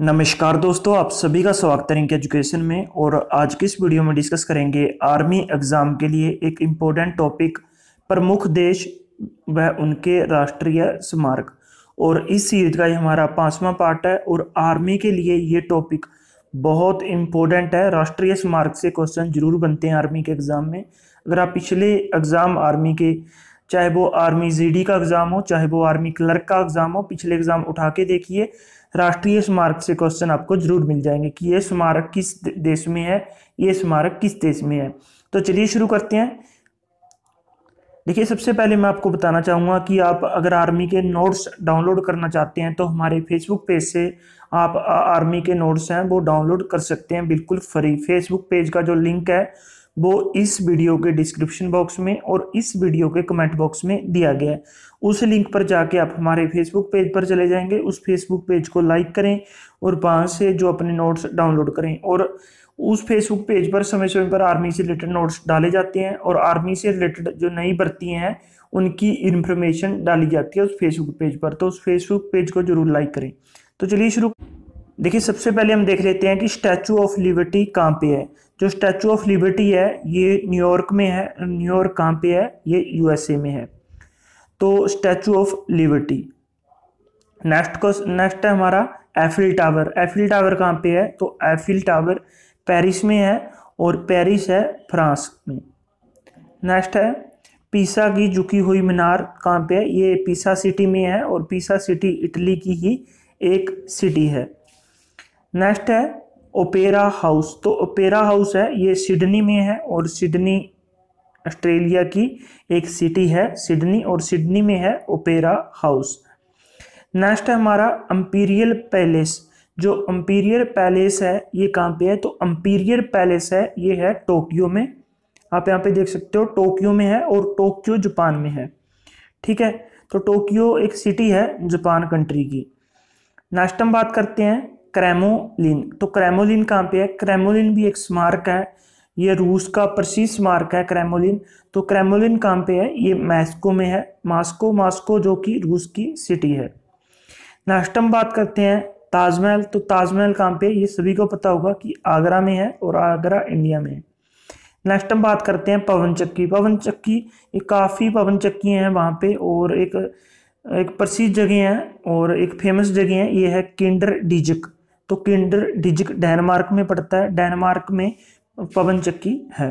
नमस्कार दोस्तों, आप सभी का स्वागत है इनके एजुकेशन में और आज की इस वीडियो में डिस्कस करेंगे आर्मी एग्ज़ाम के लिए एक इम्पोर्टेंट टॉपिक प्रमुख देश व उनके राष्ट्रीय स्मारक। और इस सीरीज़ का ये हमारा पांचवा पार्ट है और आर्मी के लिए ये टॉपिक बहुत इम्पोर्टेंट है। राष्ट्रीय स्मारक से क्वेश्चन ज़रूर बनते हैं आर्मी के एग्ज़ाम में। अगर आप पिछले एग्ज़ाम आर्मी के चाहे वो आर्मी जीडी का एग्ज़ाम हो, चाहे वो आर्मी क्लर्क का एग्ज़ाम हो, पिछले एग्ज़ाम उठा के देखिए। राष्ट्रीय स्मारक से क्वेश्चन आपको ज़रूर मिल जाएँगे कि ये स्मारक किस देश में है, ये स्मारक किस देश में है। तो चलिए शुरू करते हैं। देखिए, सबसे पहले मैं आपको बताना चाहूँगा कि आप अगर आर्मी के नोट्स डाउनलोड करना चाहते हैं तो हमारे फेसबुक पेज से आप आर्मी के नोट्स हैं, वो डाउनलोड कर सकते हैं बिल्कुल फ्री। फेसबुक पेज का जो लिंक है वो इस वीडियो के डिस्क्रिप्शन बॉक्स में और इस वीडियो के कमेंट बॉक्स में दिया गया है। उस लिंक पर जाके आप हमारे फेसबुक पेज पर चले जाएँगे। उस फेसबुक पेज को लाइक करें और वहाँ से जो अपने नोट्स डाउनलोड करें और उस फेसबुक पेज पर समय समय पर आर्मी से रिलेटेड नोट्स डाले जाते हैं और आर्मी से रिलेटेड जो नई भर्ती हैं, उनकी इन्फॉर्मेशन डाली जाती है उस फेसबुक पेज पर। तो उस फेसबुक पेज को ज़रूर लाइक करें। तो चलिए शुरू देखिए, सबसे पहले हम देख लेते हैं कि स्टैचू ऑफ़ लिबर्टी कहाँ पे है। जो स्टैचू ऑफ़ लिबर्टी है, ये न्यूयॉर्क में है न्यूयॉर्क कहाँ पे है? ये यूएसए में है। तो स्टैचू ऑफ़ लिबर्टी नेक्स्ट को नेक्स्ट है हमारा एफिल टावर एफिल टावर कहाँ पे है? तो एफिल टावर पेरिस में है और पेरिस है फ्रांस में। नेक्स्ट है पीसा की झुकी हुई मीनार कहाँ पे है? ये पीसा सिटी में है और पीसा सिटी इटली की ही एक सिटी है। नेक्स्ट है ओपेरा हाउस। तो ओपेरा हाउस है, ये सिडनी में है और सिडनी ऑस्ट्रेलिया की एक सिटी है, सिडनी और सिडनी में है ओपेरा हाउस। नेक्स्ट है हमारा अम्पीरियल पैलेस। जो अम्पीरियल पैलेस है, ये कहाँ पे है? तो अम्पीरियल पैलेस है, ये है टोक्यो में। आप यहाँ पे देख सकते हो, टोक्यो में है और टोक्यो, जापान में है। ठीक है तो टोक्यो एक सिटी है, जापान कंट्री की। नेक्स्ट हम बात करते हैं क्रैमोलिन। तो क्रेमोलिन कहाँ पे है? क्रेमोलिन भी एक स्मारक है। ये रूस का प्रसिद्ध स्मारक है क्रेमोलिन। तो क्रेमोलिन कहाँ पे है? ये मैस्को में है। मास्को मास्को जो कि रूस की सिटी है। नेक्स्ट हम बात करते हैं ताजमहल। तो ताजमहल कहाँ पे ये सभी को पता होगा कि आगरा में है और आगरा इंडिया में है। नेक्स्ट हम बात करते हैं पवन चक्की। पवन चक्की, ये काफ़ी पवन चक्की हैं वहाँ पे और एक एक प्रसिद्ध जगह है और एक फ़ेमस जगह है। ये है किंडर डिजिक। तो किंडर डिजिक डेनमार्क में पड़ता है, डेनमार्क में पवन चक्की है।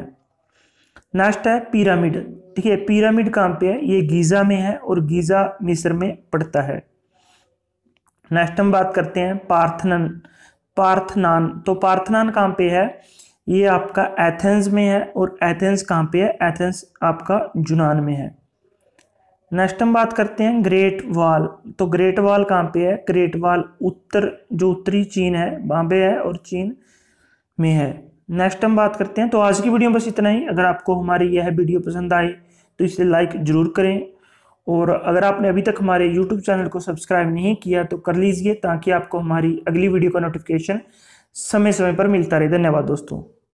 नेक्स्ट है पिरामिड। ठीक है पिरामिड कहाँ पे है? ये गीज़ा में है और गीज़ा मिस्र में पड़ता है। नेक्स्ट हम बात करते हैं पार्थनन, पार्थनान। तो पार्थनान कहाँ पे है? ये आपका एथेंस में है और एथेंस कहाँ पे है? एथेंस आपका जुनान में है। नेक्स्ट हम बात करते हैं ग्रेट वॉल तो ग्रेट वॉल कहाँ पे है? ग्रेट वॉल उत्तर, जो उत्तरी चीन है, वहाँ पे है और चीन में है। नेक्स्ट हम बात करते हैं तो आज की वीडियो बस इतना ही। अगर आपको हमारी यह वीडियो पसंद आए तो इसे लाइक ज़रूर करें। और अगर आपने अभी तक हमारे यूट्यूब चैनल को सब्सक्राइब नहीं किया तो कर लीजिए, ताकि आपको हमारी अगली वीडियो का नोटिफिकेशन समय समय पर मिलता रहे। धन्यवाद दोस्तों।